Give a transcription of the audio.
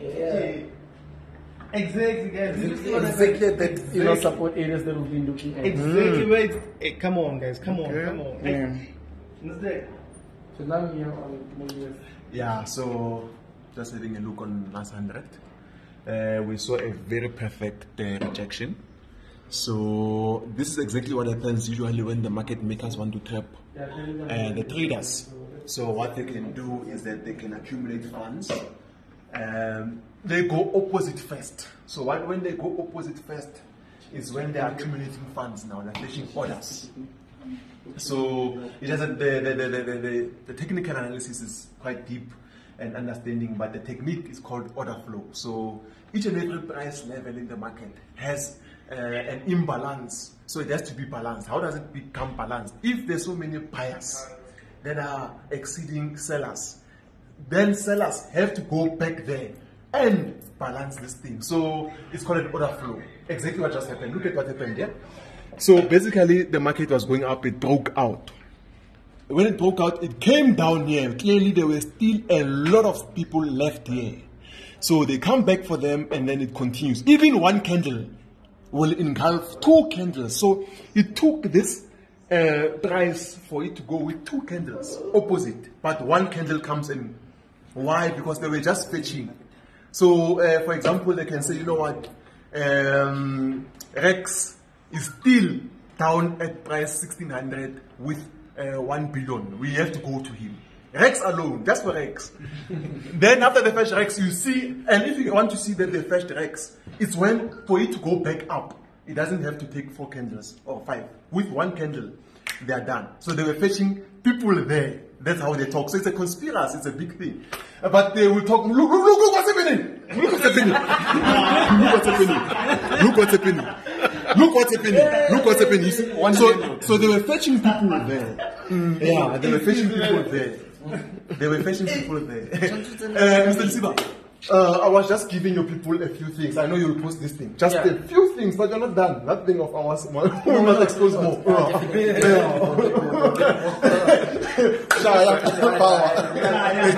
Yeah. Exactly, guys. This is what Exactly that you know support areas that we've been looking at. Exactly where it's, eh, come on, guys. Come on, come on. Yeah. Hey, So now we are. Yeah, so just having a look on last hundred, uh, we saw a very perfect uh, rejection. So this is exactly what happens usually when the market makers want to trap uh, the traders. So what they can do is that they can accumulate funds. Um, they go opposite first. So when they go opposite first is when they are accumulating funds now. They're placing orders. So it doesn't. The, the, the, the, the, the, the technical analysis is quite deep and understanding, but the technique is called order flow. So each and every price level in the market has uh, an imbalance. So it has to be balanced. How does it become balanced? If there's so many buyers that are exceeding sellers, then sellers have to go back there and balance this thing. So it's called an order flow. Exactly what just happened. Look at what happened here. So basically, the market was going up, it broke out. When it broke out, it came down here. Clearly, there were still a lot of people left here. So they come back for them and then it continues. Even one candle will engulf two candles. So it took this uh, price for it to go with two candles opposite, but one candle comes in. Why? Because they were just fetching. So, uh, for example, they can say, you know what, um, Rex is still down at price 1600 with uh, 1 billion. We have to go to him. Rex alone, just for Rex. then after the fetch Rex, you see, and if you want to see that they fetched Rex, it's when for it to go back up, it doesn't have to take four candles or five. With one candle, they are done. So they were fetching people there. That's how they talk. So it's a conspiracy, it's a big thing. But they will talk, look, look, look, look what's happening! Look what's happening! look what's happening! Look what's happening! Look what's happening! Look what's happening! You see? So, so they were fetching people there. Yeah, they were fetching people there. They were fetching people there. uh, Mr. Lisiba, uh, I was just giving you people a few things. I know you'll post this thing. Just Yeah. a few things, but you're not done. Nothing of ours. We must expose more. Yeah. Shaya, power.